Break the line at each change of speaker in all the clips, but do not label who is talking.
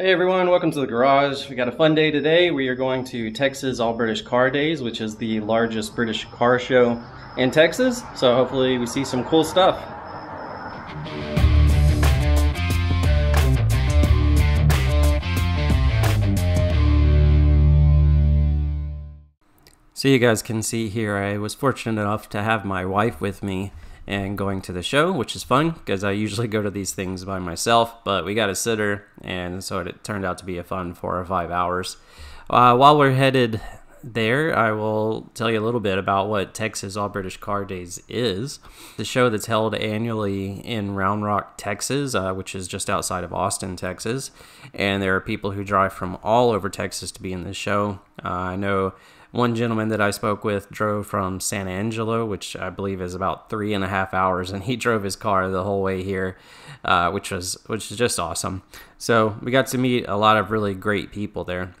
Hey everyone, welcome to the garage. We got a fun day today. We are going to Texas All British Car Days, which is the largest British car show in Texas. So hopefully we see some cool stuff. So you guys can see here, I was fortunate enough to have my wife with me and going to the show, which is fun because I usually go to these things by myself, but we got a sitter, and so it turned out to be a fun four or five hours. Uh, while we're headed there, I will tell you a little bit about what Texas All British Car Days is. The show that's held annually in Round Rock, Texas, uh, which is just outside of Austin, Texas. And there are people who drive from all over Texas to be in this show. Uh, I know one gentleman that I spoke with drove from San Angelo, which I believe is about three and a half hours, and he drove his car the whole way here, uh, which was which is just awesome. So we got to meet a lot of really great people there.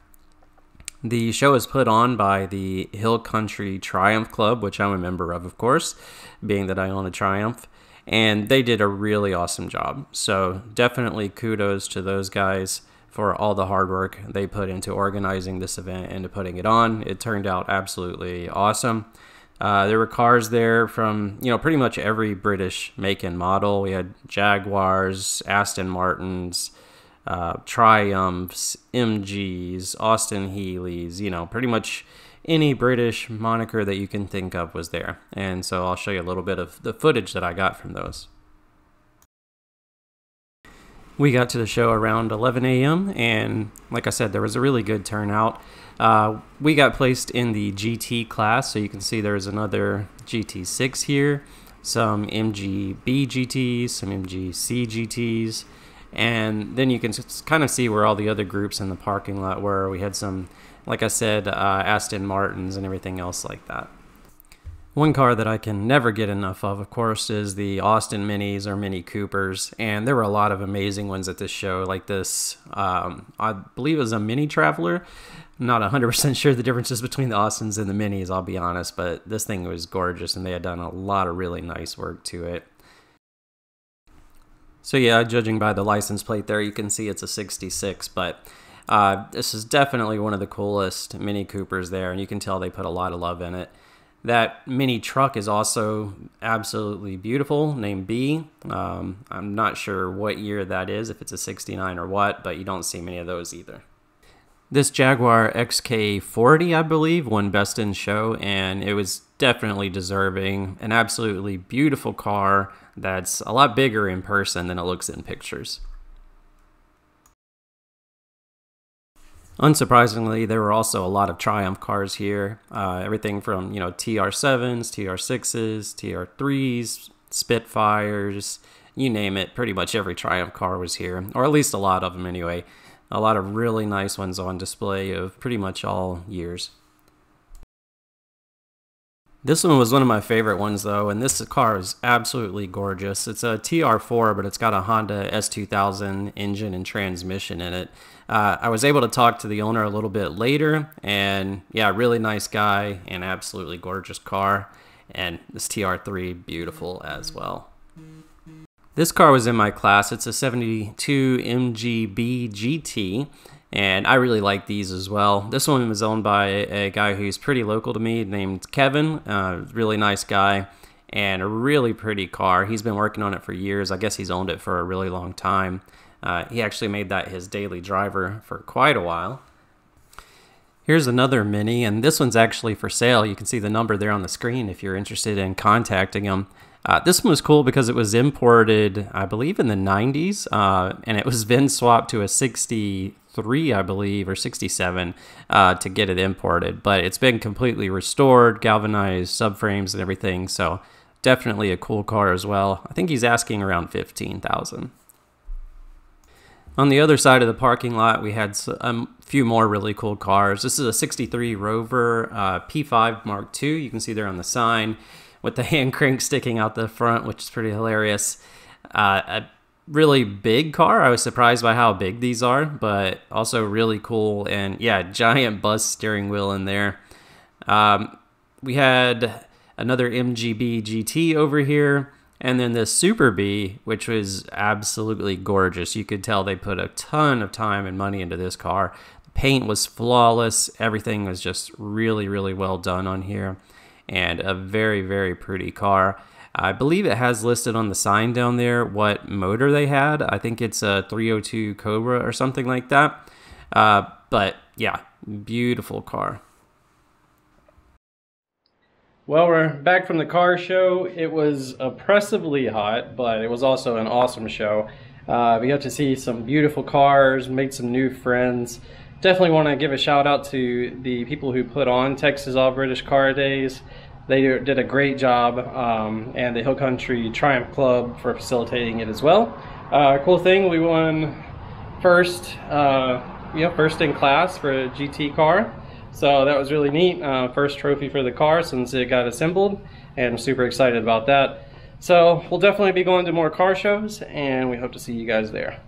The show is put on by the Hill Country Triumph Club, which I'm a member of, of course, being that I own a Triumph. And they did a really awesome job. So, definitely kudos to those guys for all the hard work they put into organizing this event and to putting it on. It turned out absolutely awesome. Uh, there were cars there from you know pretty much every British make and model. We had Jaguars, Aston Martins, uh, Triumphs, MGs, Austin Healey's. You know, pretty much any British moniker that you can think of was there. And so I'll show you a little bit of the footage that I got from those. We got to the show around 11 a.m. and like I said, there was a really good turnout. Uh, we got placed in the GT class, so you can see there's another GT6 here, some MGB GTs, some MGC GTs, and then you can kind of see where all the other groups in the parking lot were. We had some, like I said, uh, Aston Martins and everything else like that. One car that I can never get enough of, of course, is the Austin Minis or Mini Coopers, and there were a lot of amazing ones at this show, like this. Um, I believe it was a Mini Traveler. Not 100% sure the differences between the Austins and the Minis, I'll be honest, but this thing was gorgeous, and they had done a lot of really nice work to it. So yeah, judging by the license plate there, you can see it's a 66, but uh, this is definitely one of the coolest Mini Coopers there, and you can tell they put a lot of love in it. That mini truck is also absolutely beautiful, named B. am um, not sure what year that is, if it's a 69 or what, but you don't see many of those either. This Jaguar XK40, I believe, won Best in Show, and it was definitely deserving. An absolutely beautiful car that's a lot bigger in person than it looks in pictures. Unsurprisingly, there were also a lot of Triumph cars here. Uh, everything from you know TR7s, TR6s, TR3s, Spitfires, you name it. Pretty much every Triumph car was here, or at least a lot of them anyway. A lot of really nice ones on display of pretty much all years. This one was one of my favorite ones though, and this car is absolutely gorgeous. It's a TR4, but it's got a Honda S2000 engine and transmission in it. Uh, I was able to talk to the owner a little bit later, and yeah, really nice guy and absolutely gorgeous car. And this TR3, beautiful as well. This car was in my class. It's a 72 MGB GT, and I really like these as well. This one was owned by a guy who's pretty local to me named Kevin, uh, really nice guy, and a really pretty car. He's been working on it for years. I guess he's owned it for a really long time. Uh, he actually made that his daily driver for quite a while. Here's another Mini, and this one's actually for sale. You can see the number there on the screen if you're interested in contacting him. Uh, this one was cool because it was imported, I believe, in the 90s, uh, and it was VIN swapped to a 63, I believe, or 67 uh, to get it imported. But it's been completely restored, galvanized subframes and everything, so definitely a cool car as well. I think he's asking around 15000 on the other side of the parking lot, we had a few more really cool cars. This is a 63 Rover uh, P5 Mark II. You can see there on the sign with the hand crank sticking out the front, which is pretty hilarious. Uh, really big car. I was surprised by how big these are, but also really cool. And yeah, giant bus steering wheel in there. Um, we had another MGB GT over here. And then the Sunbeam, which was absolutely gorgeous. You could tell they put a ton of time and money into this car. The paint was flawless. Everything was just really, really well done on here. And a very, very pretty car. I believe it has listed on the sign down there what motor they had. I think it's a 302 Cobra or something like that. Uh, but yeah, beautiful car. Well, we're back from the car show. It was oppressively hot, but it was also an awesome show. Uh, we got to see some beautiful cars, made some new friends. Definitely want to give a shout out to the people who put on Texas All British Car Days. They did a great job, um, and the Hill Country Triumph Club for facilitating it as well. Uh, cool thing, we won first, uh, first in class for a GT car. So that was really neat. Uh, first trophy for the car since it got assembled and I'm super excited about that. So we'll definitely be going to more car shows and we hope to see you guys there.